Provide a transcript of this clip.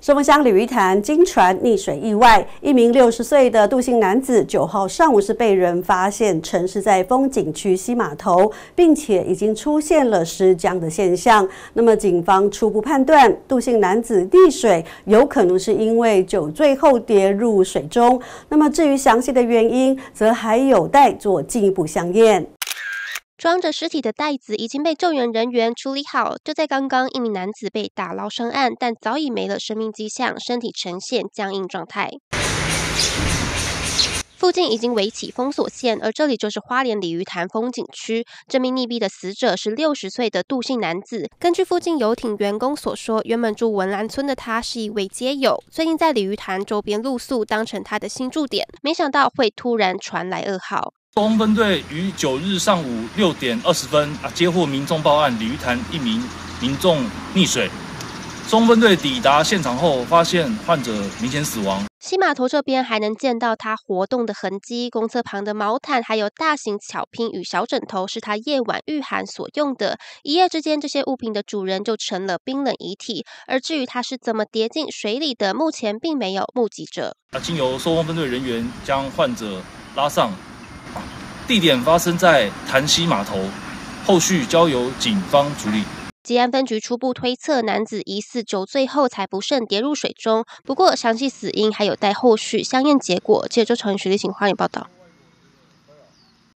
寿丰乡鲤鱼潭经传溺水意外，一名六十岁的杜姓男子九号上午是被人发现沉尸在风景区西码头，并且已经出现了尸僵的现象。那么警方初步判断，杜姓男子溺水有可能是因为酒醉后跌入水中。那么至于详细的原因，则还有待做进一步相验。装着尸体的袋子已经被救援人员处理好。就在刚刚，一名男子被打捞上岸，但早已没了生命迹象，身体呈现僵硬状态。附近已经围起封锁线，而这里就是花莲鲤鱼潭风景区。这名溺毙的死者是六十岁的杜姓男子。根据附近游艇员工所说，原本住文兰村的他是一位街友，最近在鲤鱼潭周边露宿，当成他的新驻点。没想到会突然传来噩耗。东风分队于九日上午六点二十分啊，接获民众报案，鲤鱼潭一名民众溺水。中分队抵达现场后，发现患者明显死亡。西码头这边还能见到他活动的痕迹，公厕旁的毛毯还有大型巧拼与小枕头是他夜晚御寒所用的。一夜之间，这些物品的主人就成了冰冷遗体。而至于他是怎么跌进水里的，目前并没有目击者。啊，经由收风分队人员将患者拉上。地点发生在潭溪码头，后续交由警方处理。吉安分局初步推测，男子疑似酒醉后才不慎跌入水中，不过详细死因还有待后续相应结果。记者周长徐立行花莲报道。